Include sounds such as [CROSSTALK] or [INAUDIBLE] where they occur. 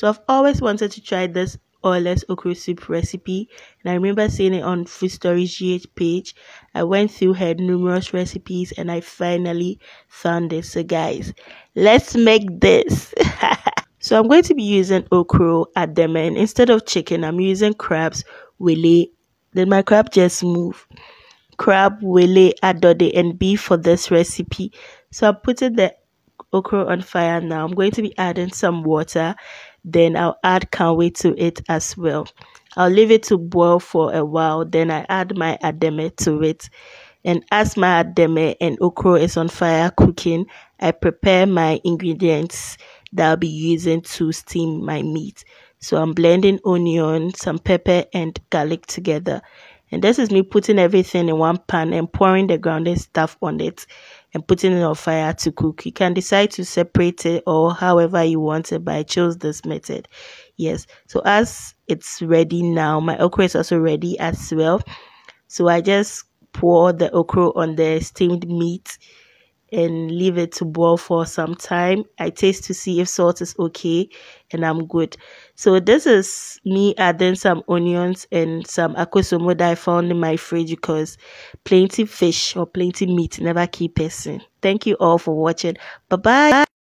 So I've always wanted to try this oilless okra soup recipe and I remember seeing it on Food Stories GH page. I went through her numerous recipes and I finally found this. So guys, let's make this. [LAUGHS] so I'm going to be using okra at them and instead of chicken I'm using crabs, wele. Then my crab just move. Crab, wele, adorde and beef for this recipe. So I'm putting the okra on fire now. I'm going to be adding some water then I'll add kanwe to it as well. I'll leave it to boil for a while, then I add my ademe to it. And as my ademe and okra is on fire cooking, I prepare my ingredients that I'll be using to steam my meat. So I'm blending onion, some pepper and garlic together. And this is me putting everything in one pan and pouring the grounded stuff on it and putting it on fire to cook. You can decide to separate it or however you want it, but I chose this method. Yes. So as it's ready now, my okra is also ready as well. So I just pour the okra on the steamed meat and leave it to boil for some time. I taste to see if salt is okay and I'm good. So this is me adding some onions and some akosombo that I found in my fridge because plenty fish or plenty meat never keep person. Thank you all for watching. Bye bye.